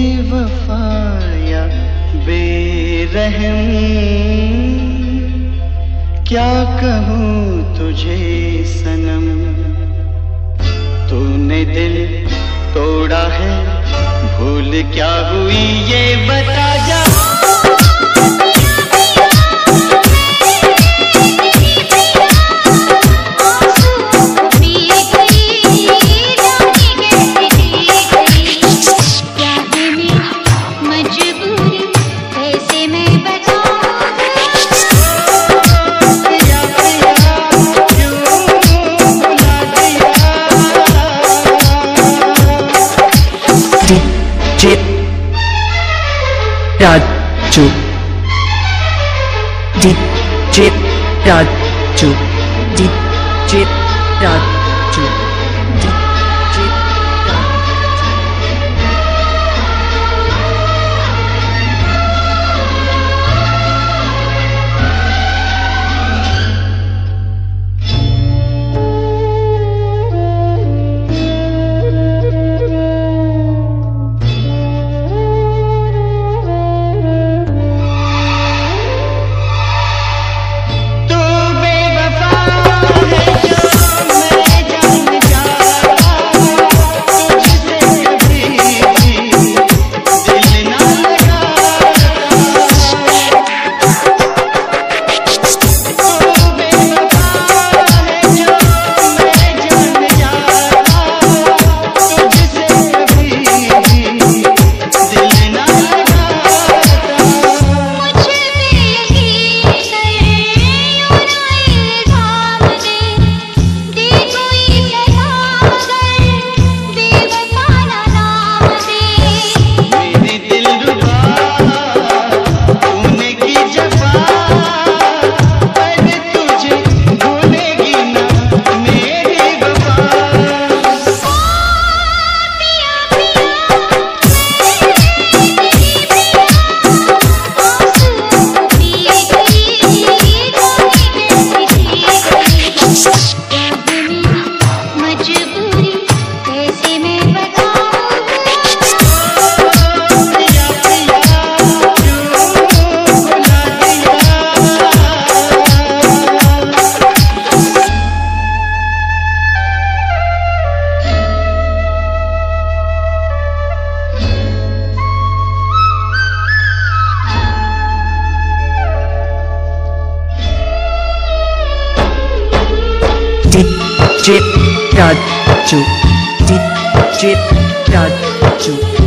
बेवफाया, बेरहम। क्या कहूँ तुझे सनम? तूने दिल तोड़ा है, भूल क्या हुई ये बता जा। DJ Dot Chu da. Dot dot chu deep drip dot